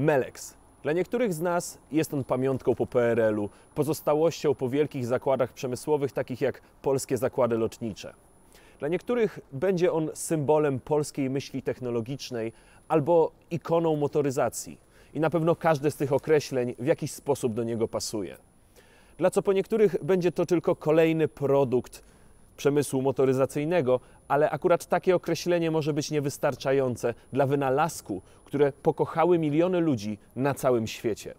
Melex. Dla niektórych z nas jest on pamiątką po PRL-u, pozostałością po wielkich zakładach przemysłowych, takich jak polskie zakłady lotnicze. Dla niektórych będzie on symbolem polskiej myśli technologicznej albo ikoną motoryzacji. I na pewno każde z tych określeń w jakiś sposób do niego pasuje. Dla co po niektórych będzie to tylko kolejny produkt przemysłu motoryzacyjnego, ale akurat takie określenie może być niewystarczające dla wynalazku, które pokochały miliony ludzi na całym świecie.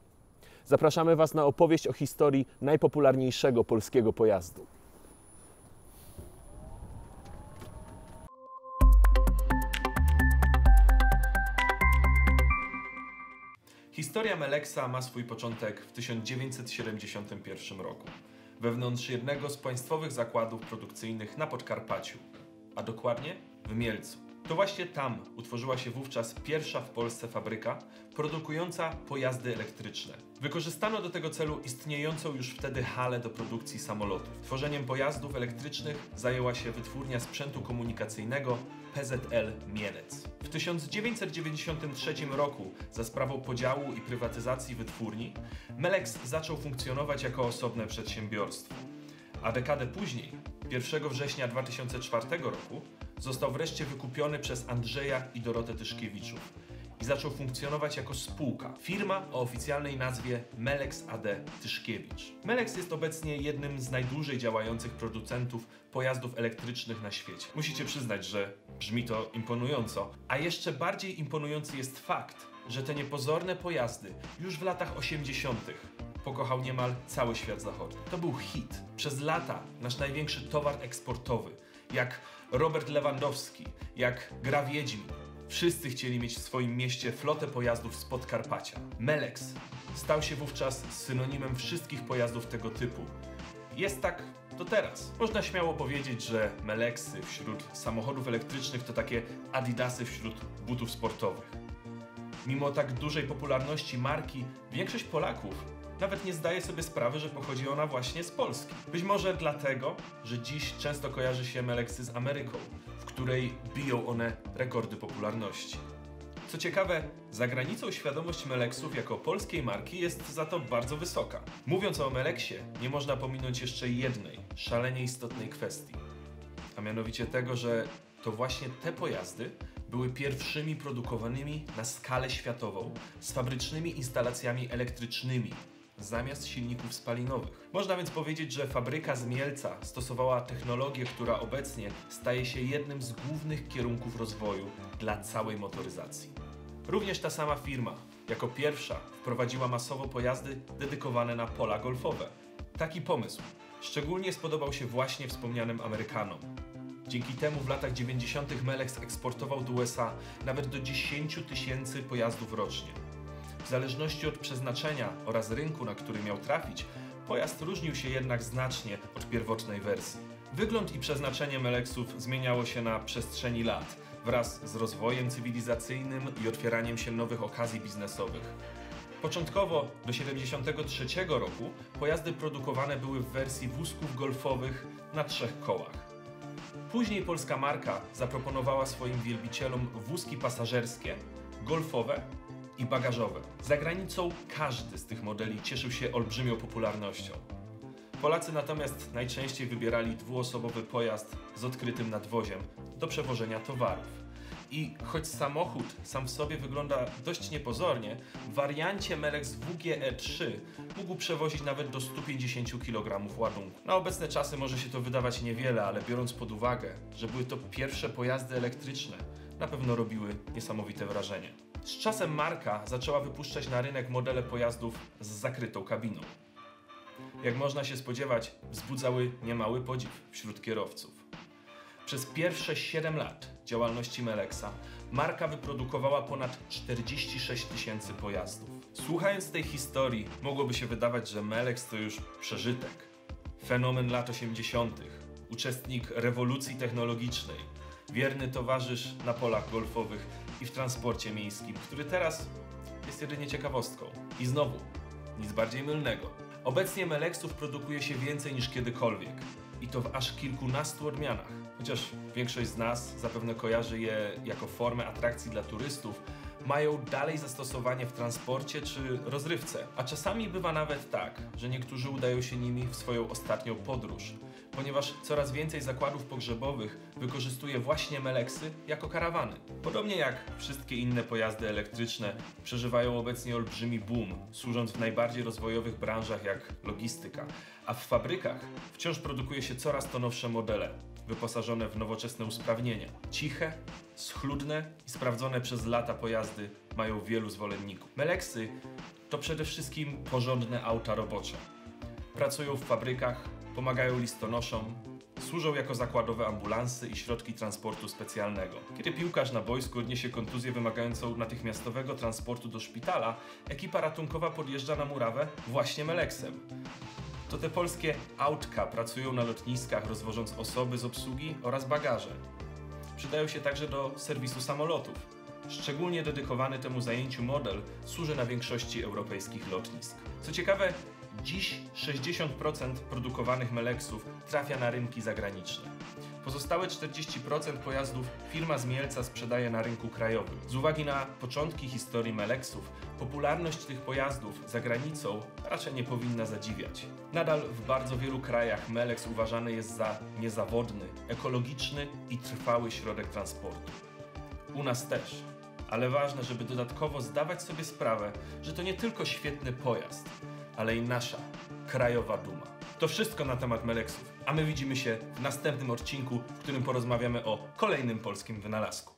Zapraszamy Was na opowieść o historii najpopularniejszego polskiego pojazdu. Historia Meleksa ma swój początek w 1971 roku, wewnątrz jednego z państwowych zakładów produkcyjnych na Podkarpaciu, a dokładnie w Mielcu. To właśnie tam utworzyła się wówczas pierwsza w Polsce fabryka produkująca pojazdy elektryczne. Wykorzystano do tego celu istniejącą już wtedy halę do produkcji samolotów. Tworzeniem pojazdów elektrycznych zajęła się wytwórnia sprzętu komunikacyjnego PZL Mielec. W 1993 roku za sprawą podziału i prywatyzacji wytwórni Melex zaczął funkcjonować jako osobne przedsiębiorstwo. A dekadę później, 1 września 2004 roku, został wreszcie wykupiony przez Andrzeja i Dorotę Tyszkiewiczów i zaczął funkcjonować jako spółka. Firma o oficjalnej nazwie Melex AD Tyszkiewicz. Melex jest obecnie jednym z najdłużej działających producentów pojazdów elektrycznych na świecie. Musicie przyznać, że brzmi to imponująco, a jeszcze bardziej imponujący jest fakt, że te niepozorne pojazdy już w latach 80 pokochał niemal cały świat zachodni. To był hit. Przez lata nasz największy towar eksportowy, jak Robert Lewandowski, jak Gra Wiedźmin. Wszyscy chcieli mieć w swoim mieście flotę pojazdów z Podkarpacia. Melex stał się wówczas synonimem wszystkich pojazdów tego typu. Jest tak do teraz. Można śmiało powiedzieć, że Melexy wśród samochodów elektrycznych to takie Adidasy wśród butów sportowych. Mimo tak dużej popularności marki, większość Polaków nawet nie zdaje sobie sprawy, że pochodzi ona właśnie z Polski. Być może dlatego, że dziś często kojarzy się Melexy z Ameryką, w której biją one rekordy popularności. Co ciekawe, za granicą świadomość Melexów jako polskiej marki jest za to bardzo wysoka. Mówiąc o Melexie, nie można pominąć jeszcze jednej, szalenie istotnej kwestii. A mianowicie tego, że to właśnie te pojazdy były pierwszymi produkowanymi na skalę światową z fabrycznymi instalacjami elektrycznymi, zamiast silników spalinowych. Można więc powiedzieć, że fabryka z Mielca stosowała technologię, która obecnie staje się jednym z głównych kierunków rozwoju dla całej motoryzacji. Również ta sama firma jako pierwsza wprowadziła masowo pojazdy dedykowane na pola golfowe. Taki pomysł szczególnie spodobał się właśnie wspomnianym Amerykanom. Dzięki temu w latach 90. Melex eksportował do USA nawet do 10 tysięcy pojazdów rocznie. Zależności od przeznaczenia oraz rynku, na który miał trafić, pojazd różnił się jednak znacznie od pierwotnej wersji. Wygląd i przeznaczenie Melexów zmieniało się na przestrzeni lat, wraz z rozwojem cywilizacyjnym i otwieraniem się nowych okazji biznesowych. Początkowo do 1973 roku pojazdy produkowane były w wersji wózków golfowych na trzech kołach. Później polska marka zaproponowała swoim wielbicielom wózki pasażerskie, golfowe i bagażowe. Za granicą każdy z tych modeli cieszył się olbrzymią popularnością. Polacy natomiast najczęściej wybierali dwuosobowy pojazd z odkrytym nadwoziem do przewożenia towarów. I choć samochód sam w sobie wygląda dość niepozornie, w wariancie Melex WGE3 mógł przewozić nawet do 150 kg ładunku. Na obecne czasy może się to wydawać niewiele, ale biorąc pod uwagę, że były to pierwsze pojazdy elektryczne, na pewno robiły niesamowite wrażenie. Z czasem marka zaczęła wypuszczać na rynek modele pojazdów z zakrytą kabiną. Jak można się spodziewać, wzbudzały niemały podziw wśród kierowców. Przez pierwsze 7 lat działalności Melexa marka wyprodukowała ponad 46 tysięcy pojazdów. Słuchając tej historii, mogłoby się wydawać, że Melex to już przeżytek. Fenomen lat 80., uczestnik rewolucji technologicznej, wierny towarzysz na polach golfowych i w transporcie miejskim, który teraz jest jedynie ciekawostką. I znowu, nic bardziej mylnego. Obecnie Melexów produkuje się więcej niż kiedykolwiek. I to w aż kilkunastu odmianach. Chociaż większość z nas zapewne kojarzy je jako formę atrakcji dla turystów, mają dalej zastosowanie w transporcie czy rozrywce, a czasami bywa nawet tak, że niektórzy udają się nimi w swoją ostatnią podróż, ponieważ coraz więcej zakładów pogrzebowych wykorzystuje właśnie Meleksy jako karawany. Podobnie jak wszystkie inne pojazdy elektryczne, przeżywają obecnie olbrzymi boom, służąc w najbardziej rozwojowych branżach jak logistyka, a w fabrykach wciąż produkuje się coraz to nowsze modele, wyposażone w nowoczesne usprawnienia. Ciche, schludne i sprawdzone przez lata pojazdy mają wielu zwolenników. Meleksy to przede wszystkim porządne auta robocze. Pracują w fabrykach, pomagają listonoszom, służą jako zakładowe ambulansy i środki transportu specjalnego. Kiedy piłkarz na boisku odniesie kontuzję wymagającą natychmiastowego transportu do szpitala, ekipa ratunkowa podjeżdża na murawę właśnie Meleksem. To te polskie autka pracują na lotniskach, rozwożąc osoby z obsługi oraz bagaże. Przydają się także do serwisu samolotów. Szczególnie dedykowany temu zajęciu model służy na większości europejskich lotnisk. Co ciekawe, dziś 60% produkowanych Meleksów trafia na rynki zagraniczne. Pozostałe 40% pojazdów firma z Mielca sprzedaje na rynku krajowym. Z uwagi na początki historii Meleksów, popularność tych pojazdów za granicą raczej nie powinna zadziwiać. Nadal w bardzo wielu krajach Meleks uważany jest za niezawodny, ekologiczny i trwały środek transportu. U nas też. Ale ważne, żeby dodatkowo zdawać sobie sprawę, że to nie tylko świetny pojazd, ale i nasza krajowa duma. To wszystko na temat Meleksów, a my widzimy się w następnym odcinku, w którym porozmawiamy o kolejnym polskim wynalazku.